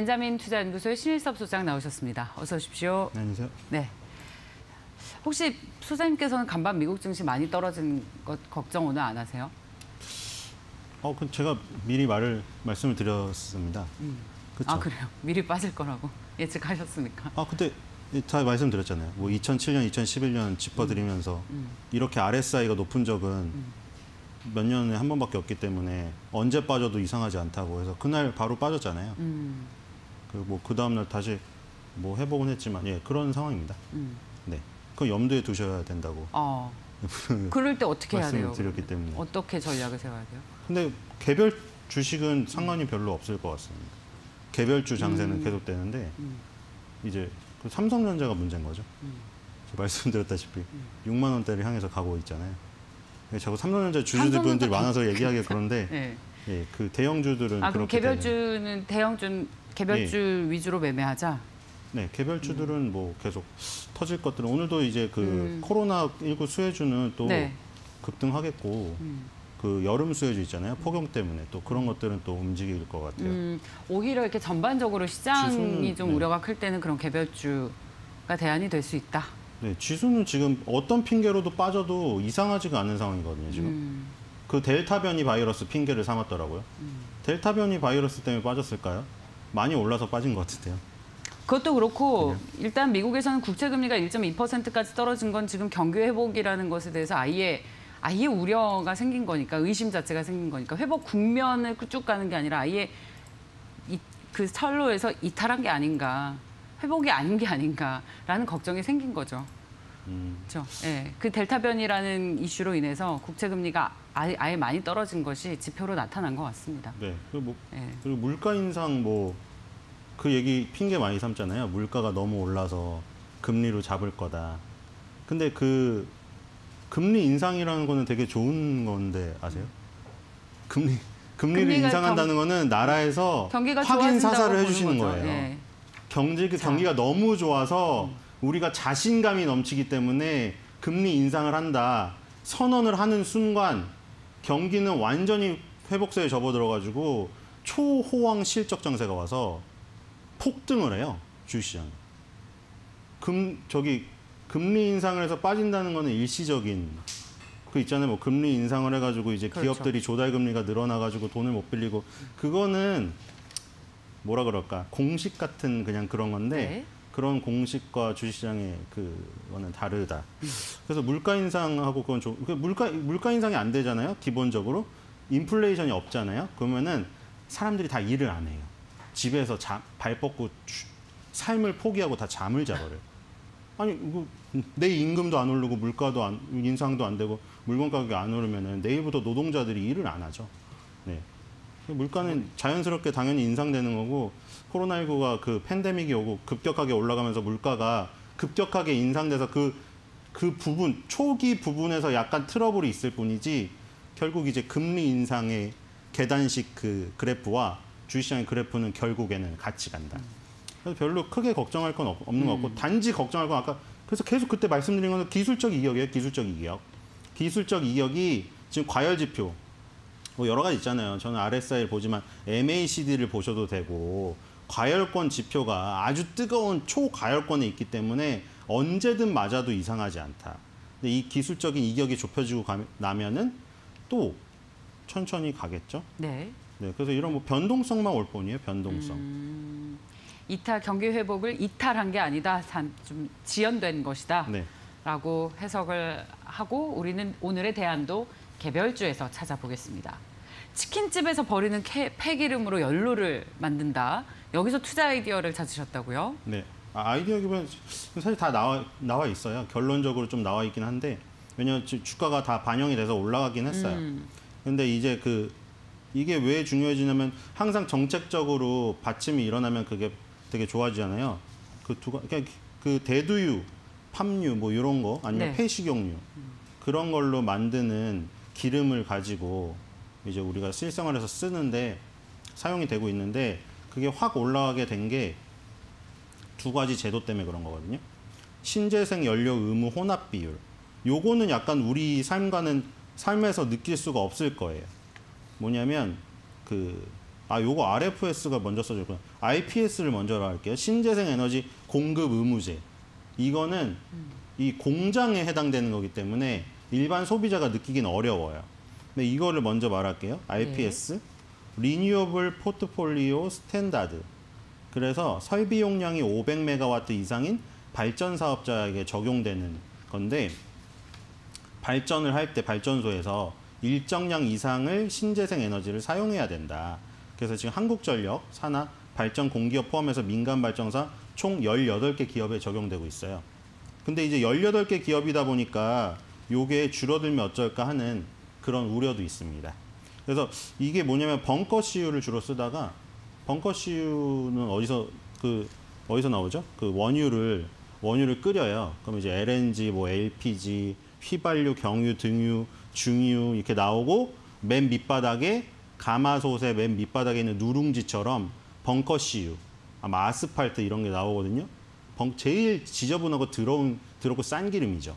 벤자민 투자연구소의 신일섭 소장 나오셨습니다. 어서 오십시오. 네, 안녕하세요. 네. 혹시 소장님께서는 간밤 미국 증시 많이 떨어진 것 걱정 오늘 안 하세요? 어, 그 제가 미리 말을 말씀을 드렸습니다. 그렇죠. 아 그래요? 미리 빠질 거라고 예측하셨습니까? 아, 그때 다 말씀드렸잖아요. 뭐 2007년, 2011년 짚어드리면서 이렇게 RSI가 높은 적은 몇 년에 한 번밖에 없기 때문에 언제 빠져도 이상하지 않다고 해서 그날 바로 빠졌잖아요. 음, 그뭐그 다음 날 다시 뭐 회복은 했지만 예 그런 상황입니다. 음. 네, 그 염두에 두셔야 된다고 어. 그럴 때 어떻게 해야 돼요? 드렸기 때문에. 어떻게 전략을 세워야 돼요? 근데 개별 주식은 상관이 별로 없을 것 같습니다. 개별주 장세는 음. 계속되는데 음. 이제 그 삼성전자가 문제인 거죠. 음. 말씀드렸다시피 6만 원대를 향해서 가고 있잖아요. 근데 자꾸 삼성전자 주주들 분들이 많아서 얘기하기 그런데 네. 예, 그 대형주들은 아 그럼 개별주는 대형주 개별주 위주로 매매하자. 네, 개별주들은 뭐 계속 터질 것들은 오늘도 이제 그 음. 코로나 19 수혜주는 또 네. 급등하겠고 음. 그 여름 수혜주 있잖아요. 폭염 때문에 또 그런 것들은 또 움직일 것 같아요. 음, 오히려 이렇게 전반적으로 시장이 지수는, 좀 네. 우려가 클 때는 그런 개별주가 대안이 될 수 있다. 네, 지수는 지금 어떤 핑계로도 빠져도 이상하지가 않은 상황이거든요, 지금. 음, 그 델타 변이 바이러스 핑계를 삼았더라고요. 델타 변이 바이러스 때문에 빠졌을까요? 많이 올라서 빠진 것 같은데요. 그것도 그렇고 일단 미국에서는 국채 금리가 1.2%까지 떨어진 건 지금 경기 회복이라는 것에 대해서 아예 아예 우려가 생긴 거니까 의심 자체가 생긴 거니까 회복 국면을 쭉 가는 게 아니라 아예 이, 그 철로에서 이탈한 게 아닌가 회복이 아닌 게 아닌가라는 걱정이 생긴 거죠. 음, 그렇죠. 예, 그 델타 변이라는 이슈로 인해서 국채 금리가 아예, 아예 많이 떨어진 것이 지표로 나타난 것 같습니다. 네. 그리고, 뭐, 예. 그리고 물가 인상 뭐 그 얘기 핑계 많이 삼잖아요. 물가가 너무 올라서 금리로 잡을 거다. 근데 그 금리 인상이라는 거는 되게 좋은 건데 아세요? 금리 금리를 인상한다는 거는 나라에서 확인 보는 해주시는. 거예요. 예. 경제 그 자. 경기가 너무 좋아서 우리가 자신감이 넘치기 때문에 금리 인상을 한다 선언을 하는 순간 경기는 완전히 회복세에 접어들어가지고 초호황 실적 장세가 와서 폭등을 해요 주시장. 금 저기 금리 인상을 해서 빠진다는 거는 일시적인 그 있잖아요. 뭐 금리 인상을 해가지고 이제 그렇죠. 기업들이 조달 금리가 늘어나가지고 돈을 못 빌리고 그거는 뭐라 그럴까 공식 같은 그냥 그런 건데 네. 그런 공식과 주식시장의 그거는 다르다. 그래서 물가 인상하고 그건 좀그 물가 물가 인상이 안 되잖아요. 기본적으로 인플레이션이 없잖아요. 그러면은 사람들이 다 일을 안 해요. 집에서 잠, 발 뻗고 주- 삶을 포기하고 다 잠을 자버려요. 아니 이거 내 임금도 안 오르고 물가도 안, 인상도 안 되고 물건 가격이 안 오르면은 내일부터 노동자들이 일을 안 하죠. 네. 물가는 자연스럽게 당연히 인상되는 거고 코로나19가 그 팬데믹이 오고 급격하게 올라가면서 물가가 급격하게 인상돼서 그, 그 부분, 초기 부분에서 약간 트러블이 있을 뿐이지 결국 이제 금리 인상의 계단식 그 그래프와 주식시장의 그래프는 결국에는 같이 간다. 그래서 별로 크게 걱정할 건 없- 없는 것 같고 단지 걱정할 건 아까 그래서 계속 그때 말씀드린 건 기술적 이격이에요. 기술적 이격. 기술적 이격이 지금 과열 지표 뭐 여러 가지 있잖아요. 저는 RSI를 보지만 MACD를 보셔도 되고 과열권 지표가 아주 뜨거운 초과열권에 있기 때문에 언제든 맞아도 이상하지 않다. 근데 이 기술적인 이격이 좁혀지고 가- 나면은 또 천천히 가겠죠. 네. 네, 그래서 이런 뭐 변동성만 올 뿐이에요. 변동성. 음, 이탈 경기 회복을 이탈한 게 아니다. 단좀 지연된 것이다. 네. 라고 해석을 하고 우리는 오늘의 대안도 개별주에서 찾아보겠습니다. 치킨집에서 버리는 캐, 폐기름으로 연료를 만든다. 여기서 투자 아이디어를 찾으셨다고요? 네. 아, 아이디어 기본 사실 다 나와 나와 있어요. 결론적으로 좀 나와 있긴 한데 왜냐면 지- 주가가 다 반영이 돼서 올라가긴 했어요. 음, 근데 이제 그 이게 왜 중요해지냐면 항상 정책적으로 받침이 일어나면 그게 되게 좋아지잖아요. 그 두가 그러니까 그 대두유, 팜유 뭐 이런 거 아니면 네. 폐식용유 그런 걸로 만드는 기름을 가지고 이제 우리가 실생활에서 쓰는데 사용이 되고 있는데 그게 확 올라가게 된 게 두 가지 제도 때문에 그런 거거든요. 신재생 연료 의무 혼합 비율. 요거는 약간 우리 삶과는 삶에서 느낄 수가 없을 거예요. 뭐냐면 그 아, 요거 RFS가 먼저 써졌구나. RPS를 먼저 할게요. 신재생 에너지 공급 의무제. 이거는 이 공장에 해당되는 거기 때문에 일반 소비자가 느끼긴 어려워요. 근데 이거를 먼저 말할게요. RPS. Renewable Portfolio Standard. 그래서 설비 용량이 500메가와트 이상인 발전 사업자에게 적용되는 건데 발전을 할 때 발전소에서 일정량 이상을 신재생 에너지를 사용해야 된다. 그래서 지금 한국전력, 산하, 발전 공기업 포함해서 민간 발전사 총 18개 기업에 적용되고 있어요. 근데 이제 18개 기업이다 보니까 요게 줄어들면 어쩔까 하는 그런 우려도 있습니다. 그래서 이게 뭐냐면 벙커 CU를 주로 쓰다가 벙커 CU는 어디서 그 어디서 나오죠? 그 원유를 원유를 끓여요. 그럼 이제 LNG, 뭐 LPG, 휘발유, 경유, 등유, 중유 이렇게 나오고 맨 밑바닥에 가마솥의 맨 밑바닥에 있는 누룽지처럼 벙커 CU, 아마 아스팔트 이런 게 나오거든요. 벙, 제일 지저분하고 더러운 더럽고 싼 기름이죠.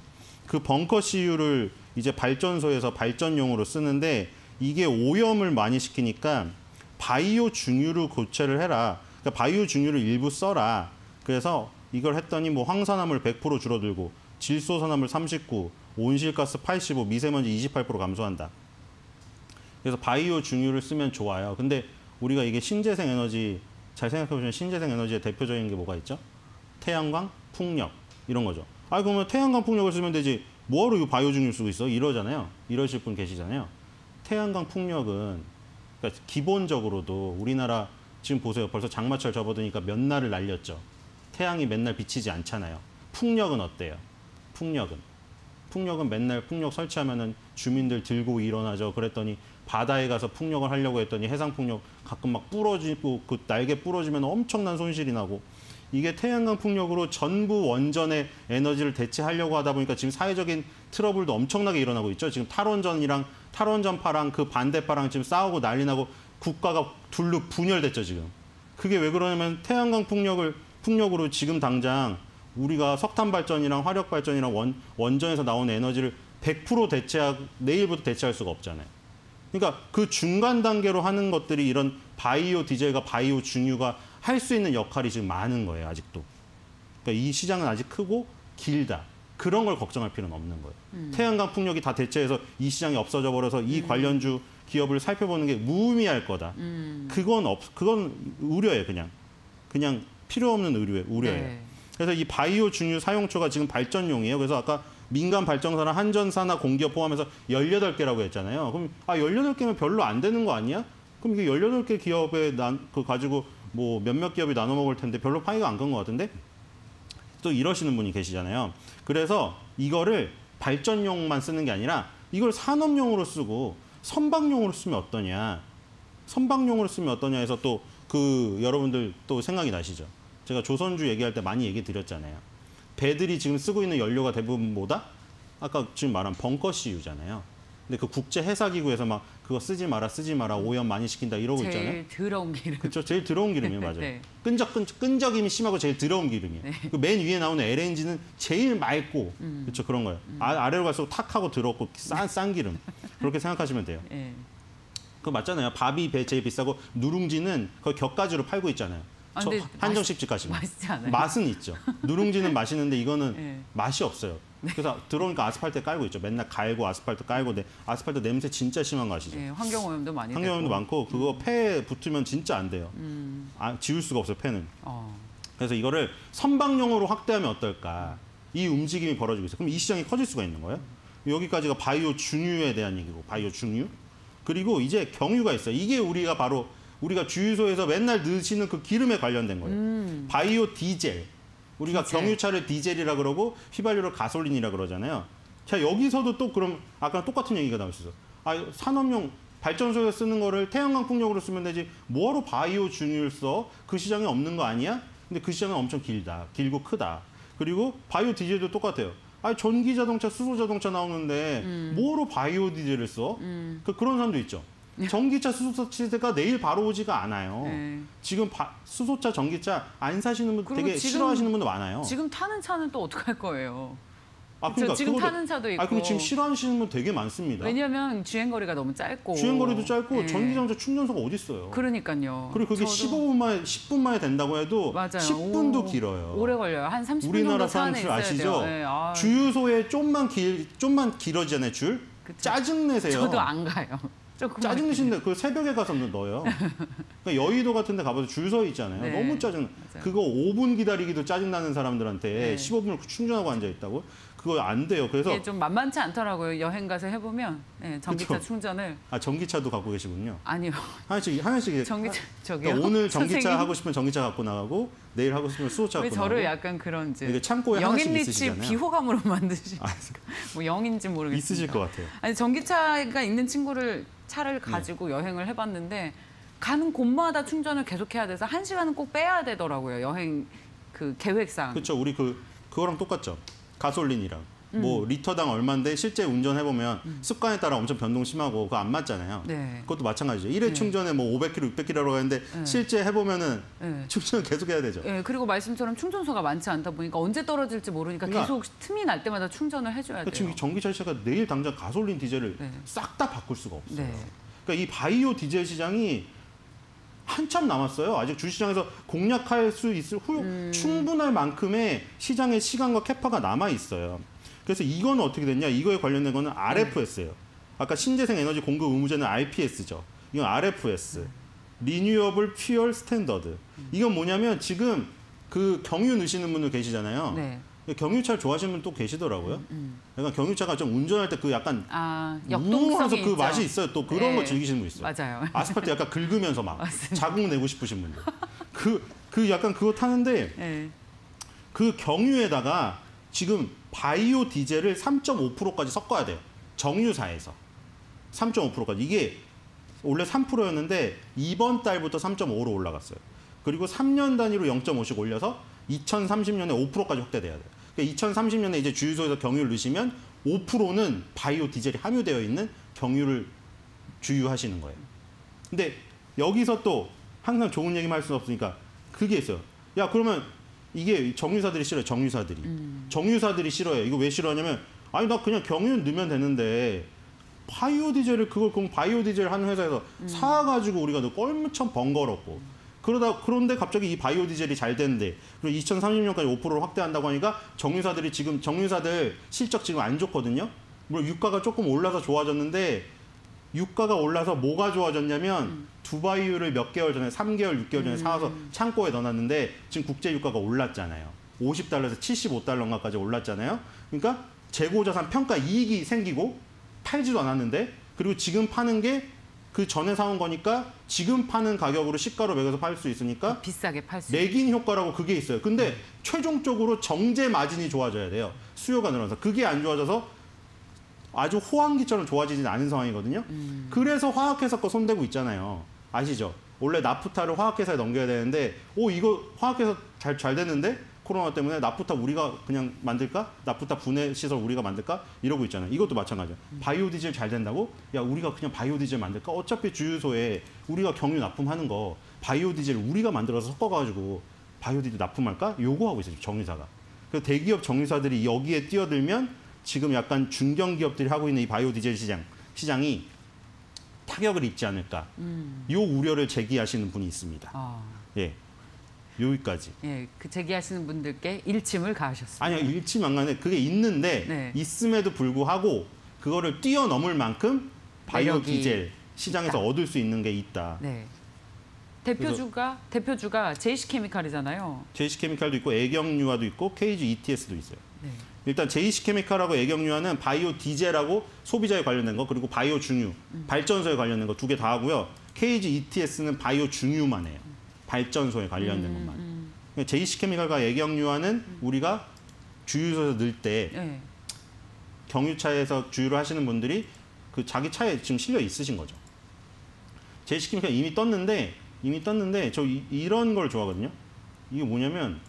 그 벙커 CU를 이제 발전소에서 발전용으로 쓰는데 이게 오염을 많이 시키니까 바이오 중유로 교체를 해라. 그러니까 바이오 중유를 일부 써라. 그래서 이걸 했더니 뭐 황산화물 100% 줄어들고 질소산화물 39, 온실가스 85, 미세먼지 28% 감소한다. 그래서 바이오 중유를 쓰면 좋아요. 근데 우리가 이게 신재생 에너지 잘 생각해 보시면 신재생 에너지의 대표적인 게 뭐가 있죠? 태양광, 풍력 이런 거죠. 아 그러면 태양광, 풍력을 쓰면 되지. 뭐하러 이 바이오 중유 쓰고 있어? 이러잖아요. 이러실 분 계시잖아요. 태양광, 풍력은 그러니까 기본적으로도 우리나라 지금 보세요. 벌써 장마철 접어드니까 몇 날을 날렸죠. 태양이 맨날 비치지 않잖아요. 풍력은 어때요? 풍력은 풍력은 맨날 풍력 설치하면은 주민들 들고 일어나죠. 그랬더니 바다에 가서 풍력을 하려고 했더니 해상 풍력 가끔 막 부러지고 그 날개 부러지면 엄청난 손실이 나고 이게 태양광 풍력으로 전부 원전의 에너지를 대체하려고 하다 보니까 지금 사회적인 트러블도 엄청나게 일어나고 있죠. 지금 탈원전이랑 탈원전파랑 그 반대파랑 지금 싸우고 난리 나고 국가가 둘로 분열됐죠, 지금. 그게 왜 그러냐면 태양광 풍력을 풍력으로 지금 당장 우리가 석탄 발전이랑 화력 발전이랑 원, 원전에서 나오는 에너지를 100% 대체하 내일부터 대체할 수가 없잖아요. 그러니까 그 중간 단계로 하는 것들이 이런 바이오 디젤과 바이오 중유가 할 수 있는 역할이 지금 많은 거예요, 아직도. 그러니까 이 시장은 아직 크고 길다. 그런 걸 걱정할 필요는 없는 거예요. 태양광 풍력이 다 대체해서 이 시장이 없어져 버려서 이 관련주 기업을 살펴보는 게 무의미할 거다. 그건 없, 그건 우려예요, 그냥. 그냥 필요 없는 의뢰, 우려예요. 네. 그래서 이 바이오 중유 사용초가 지금 발전용이에요. 그래서 아까 민간 발전사나 한전사나 공기업 포함해서 18개라고 했잖아요. 그럼 아 18개면 별로 안 되는 거 아니야? 그럼 이게 18개 기업에 난 그 가지고 뭐 몇몇 기업이 나눠 먹을 텐데 별로 파이가 안 큰 것 같은데 또 이러시는 분이 계시잖아요. 그래서 이거를 발전용만 쓰는 게 아니라 이걸 산업용으로 쓰고 선박용으로 쓰면 어떠냐. 선박용으로 쓰면 어떠냐 해서 또 그 여러분들 또 생각이 나시죠. 제가 조선주 얘기할 때 많이 얘기 드렸잖아요. 배들이 지금 쓰고 있는 연료가 대부분 뭐다? 아까 지금 말한 벙커 CU잖아요. 근데 그 국제 해사 기구에서 막 그거 쓰지 마라 쓰지 마라 오염 많이 시킨다 이러고 있잖아요. 제일 더러운 기름. 그렇죠. 제일 더러운 기름이에요, 맞아요. 네. 끈적 끈적 끈적임이 심하고 제일 더러운 기름이에요. 그맨 위에 나오는 LNG는 제일 맑고 그렇죠 그런 거예요. 아, 아래로 갈수록 탁하고 더럽고 싼 싼 기름 그렇게 생각하시면 돼요. 예. 그거 맞잖아요. 밥이 배 제일 비싸고 누룽지는 거의 격가지로 팔고 있잖아요. 아, 저 근데 한정식 집 가시면 맛있지 않아요? 맛은 있죠. 누룽지는 맛있는데 이거는 네. 맛이 없어요. 그래서 들어오니까 아스팔트 깔고 있죠. 맨날 갈고 아스팔트 깔고 데 아스팔트 냄새 진짜 심한 거 아시죠? 예, 환경 오염도 많이 환경오염도 되고. 많고 그거 폐에 붙으면 진짜 안 돼요. 음. 아, 지울 수가 없어요 폐는. 어. 그래서 이거를 선박용으로 확대하면 어떨까? 이 움직임이 벌어지고 있어요. 그럼 이 시장이 커질 수가 있는 거예요. 여기까지가 바이오 중유에 대한 얘기고 바이오 중유. 그리고 이제 경유가 있어요. 이게 우리가 바로 우리가 주유소에서 맨날 넣으시는 그 기름에 관련된 거예요. 바이오 디젤. 우리가 음. 디젤. 경유차를 디젤이라 그러고 휘발유를 가솔린이라 그러잖아요. 자 여기서도 또 그럼 아까 똑같은 얘기가 나올 수 있어. 아 산업용 발전소에 쓰는 거를 태양광 풍력으로 쓰면 되지. 뭐하러 바이오 중유를 써? 그 시장에 없는 거 아니야? 근데 그 시장은 엄청 길다. 길고 크다. 그리고 바이오 디젤도 똑같아요. 아 전기 자동차, 수소 자동차 나오는데 뭐하러 바이오 디젤을 써? 그 그런 사람도 있죠. 전기차, 수소차 시대가 내일 바로 오지가 않아요. 네. 지금 바- 수소차, 전기차 안 사시는 분 되게 지금- 싫어하시는 분도 많아요. 지금 타는 차는 또 어떡할 거예요? 아, 저 지금 그거도- 타는 차도 있고. 아, 근데 지금 싫어하시는 분 되게 많습니다. 왜냐하면 주행 거리가 너무 짧고. 주행 거리도 짧고 예. 전기장차 충전소가 어디 있어요? 그러니까요. 그리고 그게 저도 15분 만에 10분 만에 된다고 해도 맞아요. 10분도 오, 길어요. 오래 걸려요. 한 30분 우리나라 사람들 아시죠? 예, 아, 주유소에 좀만 길 좀만 길어지잖아요 줄. 그쵸. 짜증 내세요. 저도 안 가요. 조금 짜증 내시는데 그 새벽에 가서 넣어요. 그러니까 여의도 같은 데 가봐도 줄 서 있잖아요. 네. 너무 짜증. 맞아요. 그거 5분 기다리기도 짜증 나는 사람들한테 네. 15분을 충전하고 앉아 있다고? 그거 안 돼요. 그래서 좀 만만치 않더라고요. 여행 가서 해 보면 예, 전기차 그쵸. 충전을 아 전기차도 갖고 계시군요. 아니요. 하나씩 하나씩 전기차 저기요. 그러니까 오늘 전기차 선생님, 하고 싶으면 전기차 갖고 나가고 내일 하고 싶으면 수소차 왜 갖고 저를 나가고 약간 그런 이제 이게 창고에 하나씩 있으시잖아요. 비호감으로 만드시. 아, 뭐 영인지 모르겠어요. 있으실 것 같아요. 아니 전기차가 있는 친구를 차를 네. 가지고 여행을 해봤는데 가는 곳마다 충전을 계속 해야 돼서 한 시간은 꼭 빼야 되더라고요. 여행 그 계획상. 그렇죠. 우리 그 그거랑 똑같죠. 가솔린이랑 뭐 리터당 얼마인데 실제 운전해 보면 습관에 따라 엄청 변동 심하고 그거 안 맞잖아요. 네. 그것도 마찬가지죠. 일회 네. 충전에 뭐 500km, 600km라고 하는데 네. 실제 해 보면은 네. 충전을 계속 해야 되죠. 예, 그리고 말씀처럼 충전소가 많지 않다 보니까 언제 떨어질지 모르니까 그러니까 계속 틈이 날 때마다 충전을 해줘야 돼요. 지금 전기차 시차가 내일 당장 가솔린 디젤을 네. 싹다 바꿀 수가 없어요. 네. 그러니까 이 바이오 디젤 시장이 한참 남았어요. 아직 주시장에서 공략할 수 있을 후 음. 충분할 만큼의 시장의 시간과 캐파가 남아 있어요. 그래서 이거는 어떻게 됐냐? 이거에 관련된 거는 RFS예요. 아까 신재생 에너지 공급 의무제는 RPS죠. 이건 RFS. Renewable Fuel Standard. 이건 뭐냐면 지금 그 경유 넣으시는 분들 계시잖아요. 네. 경유차를 좋아하시는 분 또 계시더라고요. 음. 약간 경유차가 좀 운전할 때 그 약간 아, 우웅하면서 그. 맛이 있어요. 또 그런 네. 거 즐기시는 분 있어요. 맞아요. 아스팔트 약간 긁으면서 막 자국 내고 싶으신 분들. 그, 그 약간 그거 타는데 네. 그 경유에다가 지금 바이오 디젤을 3.5%까지 섞어야 돼요. 정유사에서. 3.5%까지. 이게 원래 3%였는데 이번 달부터 3.5로 올라갔어요. 그리고 3년 단위로 0.5씩 올려서 2030년에 5%까지 확대돼야 돼요. 그러니까 2030년에 이제 주유소에서 경유를 넣으시면 5%는 바이오 디젤이 함유되어 있는 경유를 주유하시는 거예요. 근데 여기서 또 항상 좋은 얘기만 할 수는 없으니까 그게 있어요. 야 그러면 이게 정유사들이 싫어요. 정유사들이. 정유사들이 싫어요. 이거 왜 싫어하냐면 아니 나 그냥 경유 넣으면 되는데 바이오 디젤을 그걸 그럼 바이오 디젤 하는 회사에서 사가지고 우리가 너 껄무참 번거롭고 그러다 그런데 갑자기 이 바이오 디젤이 잘 되는데 그리고 2030년까지 5%를 확대한다고 하니까 정유사들이 지금 정유사들 실적 지금 안 좋거든요. 물론 유가가 조금 올라서 좋아졌는데 유가가 올라서 뭐가 좋아졌냐면 두바이유를 몇 개월 전에 3개월, 6개월 전에 사와서 창고에 넣어놨는데 지금 국제 유가가 올랐잖아요. 50달러에서 75달러인가까지 올랐잖아요. 그러니까 재고자산 평가 이익이 생기고 팔지도 않았는데 그리고 지금 파는 게 그 전에 사온 거니까 지금 파는 가격으로 시가로 매겨서 팔 수 있으니까 비싸게 팔 수. 매긴 효과라고 그게 있어요. 근데 최종적으로 정제 마진이 좋아져야 돼요. 수요가 늘어나서 그게 안 좋아져서 아주 호황기처럼 좋아지진 않은 상황이거든요. 그래서 화학회사 거 손대고 있잖아요. 아시죠? 원래 나프타를 화학회사에 넘겨야 되는데 오 이거 화학회사 잘 잘 됐는데 코로나 때문에 나프타 우리가 그냥 만들까? 나프타 분해 시설 우리가 만들까? 이러고 있잖아요. 이것도 마찬가지야. 바이오 디젤 잘 된다고? 야 우리가 그냥 바이오 디젤 만들까? 어차피 주유소에 우리가 경유 납품하는 거 바이오 디젤 우리가 만들어서 섞어 가지고 바이오 디젤 납품할까? 요구하고 있어요. 정유사가. 그래서 대기업 정유사들이 여기에 뛰어들면 지금 약간 중견 기업들이 하고 있는 이 바이오 디젤 시장 시장이 타격을 입지 않을까. 요 우려를 제기하시는 분이 있습니다. 아, 예. 여기까지. 예, 그 제기하시는 분들께 일침을 가하셨습니다. 아니요 일치만간에 그게 있는데 네. 있음에도 불구하고 그거를 뛰어넘을 만큼 바이오 디젤 시장에서 있다. 얻을 수 있는 게 있다. 네. 대표주가 대표주가 제이시케미칼이잖아요. 제이시케미칼도 있고 애경유화도 있고 KG ETS도 있어요. 네. 일단 제이시케미칼하고 애경유화는 바이오 디젤하고 소비자에 관련된 거 그리고 바이오 중유 발전소에 관련된 거 두 개 다 하고요. KG ETS는 바이오 중유만 해요. 발전소에 관련된 음, 것만. 제이시케미칼과 애경유화는 우리가 주유소에서 넣을 때 네. 경유차에서 주유를 하시는 분들이 그 자기 차에 지금 실려 있으신 거죠. 제시키니까 이미 떴는데 이미 떴는데 저 이, 이런 걸 좋아하거든요. 이게 뭐냐면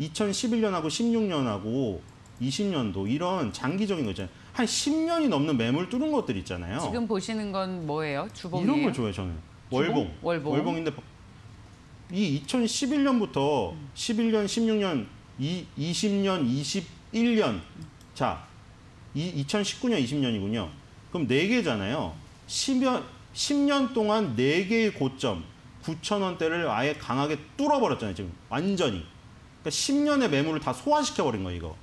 2011년하고 16년하고 20년도 이런 장기적인 거 있잖아요. 한 10년이 넘는 매물 뚫은 것들 있잖아요. 지금 보시는 건 뭐예요? 주봉이에요? 이런 걸 좋아해요, 저는. 월봉. 월봉. 인데 이 2011년부터 11년, 16년, 이 20년, 21년 자, 이 2019년, 20년이군요. 그럼 네 개잖아요. 10년 10년 동안 네 개의 고점 9천 원대를 아예 강하게 뚫어버렸잖아요. 지금 완전히. 그러니까 10년의 매물을 다 소화시켜 버린 거예요. 이거.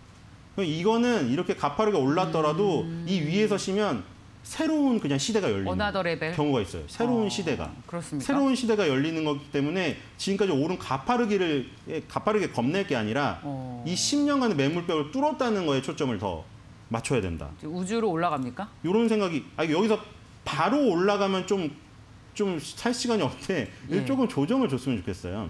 이거는 이렇게 가파르게 올랐더라도 이 위에서 쉬면 새로운 그냥 시대가 열리는. 경우가 있어요. 새로운 어, 시대가. 그렇습니까? 새로운 시대가 열리는 거기 때문에 지금까지 오른 가파르기를 예, 가파르게 겁낼 게 아니라 어. 이 10년간의 매물벽을 뚫었다는 거에 초점을 더 맞춰야 된다. 우주로 올라갑니까? 이런 생각이 아 여기서 바로 올라가면 좀 좀 살 시간이 없대. 예. 조금 조정을 줬으면 좋겠어요.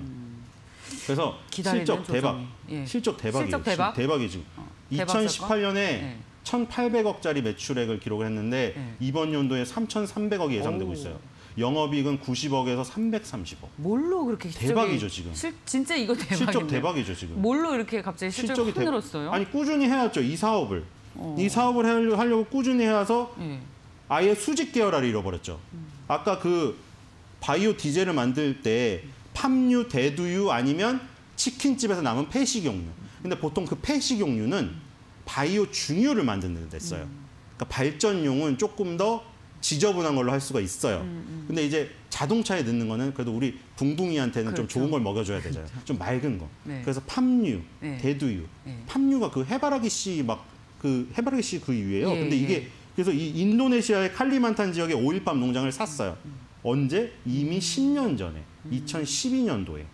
그래서 실적 대박, 조정이. 예. 실적 대박이에요. 실적 대박? 대박이 지금. 어, 대박 2018년에 예. 1,800억짜리 매출액을 기록을 했는데 예. 이번 연도에 3,300억이 예상되고 오. 있어요. 영업이익은 90억에서 330억. 뭘로 그렇게 대박이죠, 지금. 실, 진짜 이거 대박이네요. 실적 대박이죠 지금. 뭘로 이렇게 갑자기 실적이 늘었어요? 아니 꾸준히 해야죠 이 사업을. 어. 이 사업을 하려- 하려고 꾸준히 해서 예. 아예 수직 계열화를 잃어버렸죠. 아까 그 바이오 디젤을 만들 때 팜유, 대두유 아니면 치킨집에서 남은 폐식용유. 근데 보통 그 폐식용유는 바이오 중유를 만드는 데 써요. 그러니까 발전용은 조금 더 지저분한 걸로 할 수가 있어요. 근데 이제 자동차에 넣는 거는 그래도 우리 붕붕이한테는 좀 그렇죠. 좋은 걸 먹여줘야 되잖아요. 좀 맑은 거. 네. 그래서 팜유, 네. 대두유. 네. 팜유가 그 해바라기 씨 막 그 해바라기 씨그 이유예요. 예, 근데 이게 예. 그래서 이 인도네시아의 칼리만탄 지역의 오일팜 농장을 샀어요. 언제? 이미 10년 전에 2012년도에.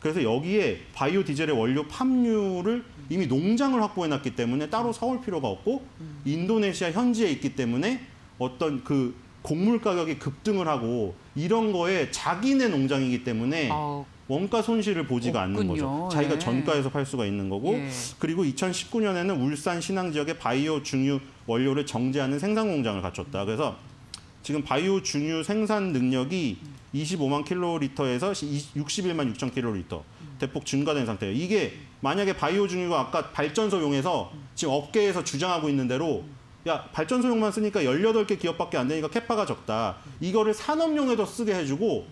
그래서 여기에 바이오 디젤의 원료 팜유를 이미 농장을 확보해 놨기 때문에 따로 사올 필요가 없고 인도네시아 현지에 있기 때문에 어떤 그 곡물 가격이 급등을 하고 이런 거에 자기네 농장이기 때문에 아우, 원가 손실을 보지가 않는 없군요. 거죠. 자기가 예. 전가에서 팔 수가 있는 거고 예. 그리고 2019년에는 울산 신항 지역에 바이오 중유 원료를 정제하는 생산 공장을 갖췄다. 그래서 지금 바이오 중유 생산 능력이 25만 킬로리터에서 61만 6천 킬로리터 대폭 증가된 상태예요. 이게 만약에 바이오 중유가 아까 발전소용에서 지금 업계에서 주장하고 있는 대로 야 발전소용만 쓰니까 18개 기업밖에 안 되니까 캐파가 적다. 이거를 산업용에도 쓰게 해주고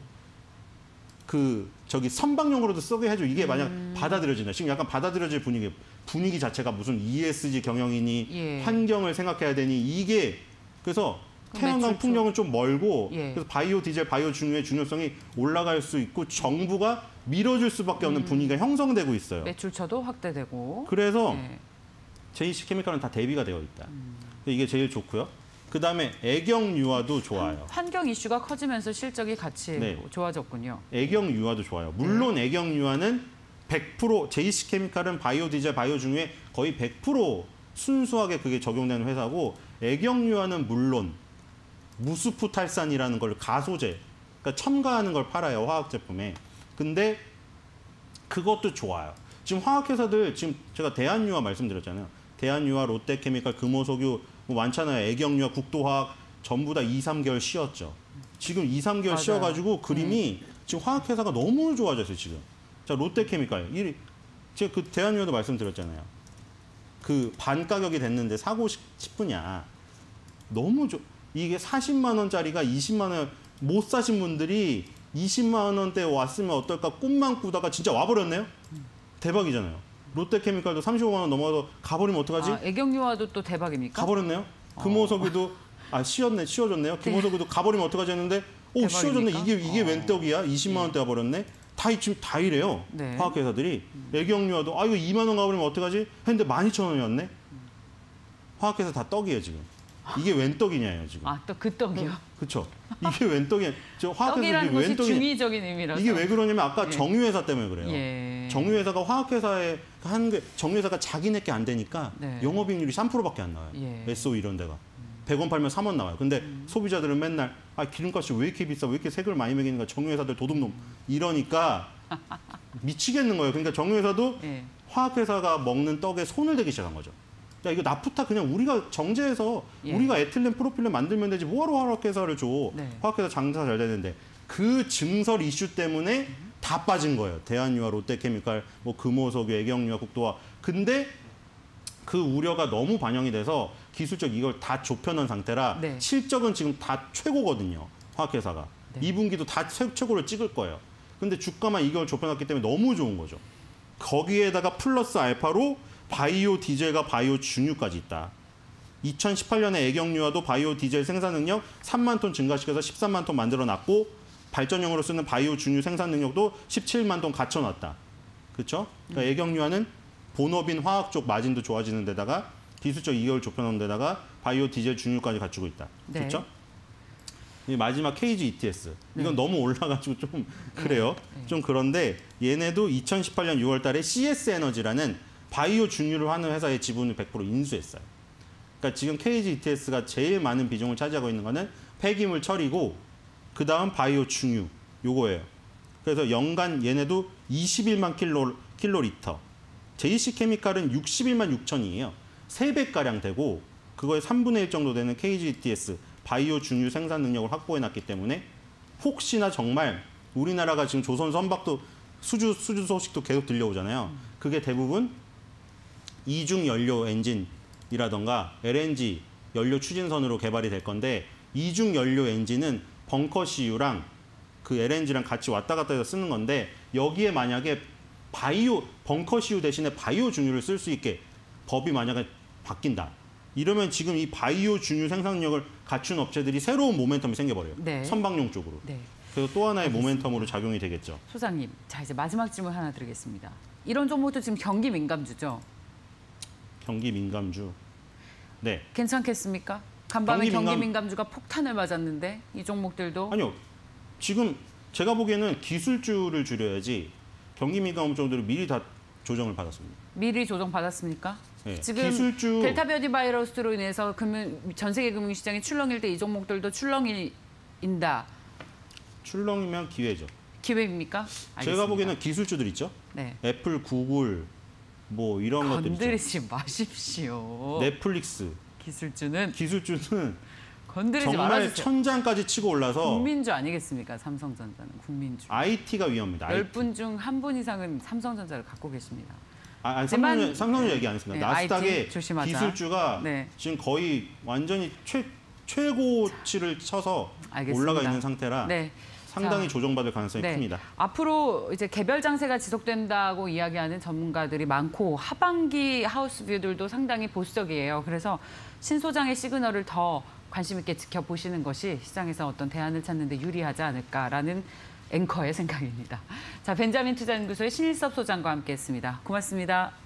그 저기 선박용으로도 쓰게 해줘 이게 만약 음. 받아들여진다. 지금 약간 받아들여질 분위기 분위기 자체가 무슨 ESG 경영이니 예. 환경을 생각해야 되니 이게 그래서 그 태양광 매출 풍력은 좀 멀고 예. 그래서 바이오 디젤 바이오 중유의 중요성이 올라갈 수 있고 정부가 밀어줄 수밖에 음. 없는 분위기가 형성되고 있어요. 매출처도 확대되고. 그래서 예. JC 케미칼은 다 대비가 되어 있다. 음. 이게 제일 좋고요. 그 다음에 애경 유화도 좋아요. 환경 이슈가 커지면서 실적이 같이 네. 좋아졌군요. 애경 유화도 좋아요. 물론 네. 애경 유화는 100% JC 케미칼은 바이오 디젤 바이오 중에 거의 100% 순수하게 그게 적용되는 회사고 애경 유화는 물론 무수프 탈산이라는 걸 가소제 그러니까 첨가하는 걸 팔아요 화학 제품에. 근데 그것도 좋아요. 지금 화학회사들 지금 제가 대한유화 말씀드렸잖아요. 대한유화, 롯데케미칼, 금호석유 뭐 많잖아요. 애경유화, 국도화학 전부 다 2, 3개월 쉬었죠. 지금 2, 3개월 맞아요. 쉬어가지고 그림이 지금 화학회사가 너무 좋아졌어요 지금. 자 롯데케미칼 이 제가 그 대한유화도 말씀드렸잖아요. 그 반 가격이 됐는데 사고 싶- 싶으냐? 너무 좋. 이게 40만 원짜리가 20만 원 못 사신 분들이 20만 원대 왔으면 어떨까 꿈만 꾸다가 진짜 와버렸네요. 대박이잖아요. 롯데케미칼도 35만 원 넘어서 가버리면 어떡하지? 아, 애경유화도 또 대박입니까? 가버렸네요. 금호석유도 아 쉬었네, 쉬어졌네요. 금호석유도 가버리면 어떡하지 했는데 오 쉬어졌네. 이게 이게 어. 웬 떡이야? 20만 원대 가버렸네. 다 지금 다 이래요. 네. 화학회사들이 애경유화도 아 이거 2만 원 가버리면 어떡하지? 했는데 12,000원이었네. 화학회사 다 떡이에요 지금. 이게 웬 떡이냐요 지금. 아, 또 그 떡이요. 그렇죠. 이게 웬 떡이냐? 저 화학회사 떡이라는 이게 웬 떡이 중의적인 의미라서. 이게 왜 그러냐면 아까 예. 정유회사 때문에 그래요. 예. 정유회사가 화학회사에 하는 게 정유회사가 자기네께 안 되니까 네. 영업이익률이 3%밖에 안 나와요. 예. SO 이런 데가. 100원 팔면 3원 나와요. 근데 음. 소비자들은 맨날 아 기름값이 왜 이렇게 비싸? 왜 이렇게 세금을 많이 매기는가? 정유회사들 도둑놈 이러니까 미치겠는 거예요. 그러니까 정유회사도 예. 화학회사가 먹는 떡에 손을 대기 시작한 거죠. 야 이거 나프타 그냥 우리가 정제해서 예. 우리가 에틸렌 프로필렌 만들면 되지 뭐하러 화학회사를 줘. 네. 화학회사 장사 잘 되는데 그 증설 이슈 때문에 다 빠진 거예요. 대한유화, 롯데케미칼, 뭐 금호석유, 애경유화, 국도화. 근데 그 우려가 너무 반영이 돼서 기술적 이걸 다 좁혀놓은 상태라 네. 실적은 지금 다 최고거든요. 화학회사가. 네. 2분기도 다 최, 최고를 찍을 거예요. 근데 주가만 이걸 좁혀놨기 때문에 너무 좋은 거죠. 거기에다가 플러스 알파로 바이오 디젤과 바이오 중유까지 있다. 2018년에 애경유화도 바이오 디젤 생산 능력 3만 톤 증가시켜서 13만 톤 만들어 놨고 발전용으로 쓰는 바이오 중유 생산 능력도 17만 톤 갖춰 놨다. 그렇죠? 그러니까 애경유화는 본업인 화학 쪽 마진도 좋아지는 데다가 기술적 이익을 좁혀 놓은 데다가 바이오 디젤 중유까지 갖추고 있다. 네. 그렇죠? 이 마지막 KG ETS 이건 너무 올라가지고 좀 그래요. 좀 그런데 얘네도 2018년 6월 달에 CS 에너지라는 바이오 중유를 하는 회사의 지분을 100% 인수했어요. 그러니까 지금 KG ETS가 제일 많은 비중을 차지하고 있는 거는 폐기물 처리고 그 다음 바이오 중유 요거예요. 그래서 연간 얘네도 21만 킬로 킬로리터. JC 케미칼은 61만 6천이에요. 3배 가량 되고 그거의 3분의 1 정도 되는 KG ETS 바이오 중유 생산 능력을 확보해 놨기 때문에 혹시나 정말 우리나라가 지금 조선 선박도 수주 수주 소식도 계속 들려오잖아요. 그게 대부분 이중 연료 엔진이라던가 LNG 연료 추진선으로 개발이 될 건데 이중 연료 엔진은 벙커 CU랑 그 LNG랑 같이 왔다 갔다 해서 쓰는 건데 여기에 만약에 바이오 벙커 CU 대신에 바이오 중유를 쓸 수 있게 법이 만약에 바뀐다. 이러면 지금 이 바이오 중유 생산력을 갖춘 업체들이 새로운 모멘텀이 생겨버려요. 네. 선박용 쪽으로. 네. 그래서 또 하나의 모멘텀으로 작용이 되겠죠. 소장님, 자 이제 마지막 질문 하나 드리겠습니다. 이런 종목도 지금 경기 민감주죠. 경기 민감주. 네. 괜찮겠습니까? 간밤에 경기 경기, 민감- 민감 주가 폭탄을 맞았는데 이 종목들도 아니요. 지금 제가 보기에는 기술주를 줄여야지 경기 민감 업종들을 미리 다 조정을 받았습니다. 미리 조정 받았습니까? 네. 지금 기술주 델타 변이 바이러스로 인해서 금융, 전 세계 금융시장이 출렁일 때 이 종목들도 출렁인다. 출렁이면 기회죠. 기회입니까? 제가 알겠습니다. 보기에는 기술주들 있죠. 네. 애플, 구글 뭐 이런 것들 있죠. 건드리지 마십시오. 넷플릭스 기술주는 기술주는 건드리지 정말 말아주세요. 천장까지 치고 올라서 국민주 아니겠습니까? 삼성전자는 국민주. IT가 위험합니다. 열 IT. 분중 한 분 이상은 삼성전자를 갖고 계십니다. 아, 아니, 하지만- 삼성전 삼성전 네. 얘기 안 했습니다. 네, 나스닥의. 기술주가 네. 지금 거의 완전히 최 최고치를 쳐서 알겠습니다. 올라가 있는 상태라 네. 상당히 자, 조정받을 가능성이 네. 큽니다. 앞으로 이제 개별 장세가 지속된다고 이야기하는 전문가들이 많고 하반기 하우스 뷰들도 상당히 보수적이에요. 그래서 신소장의 시그널을 더 관심 있게 지켜보시는 것이 시장에서 어떤 대안을 찾는 데 유리하지 않을까라는 앵커의 생각입니다. 자, 벤자민 투자연구소의 신일섭 소장과 함께했습니다. 고맙습니다.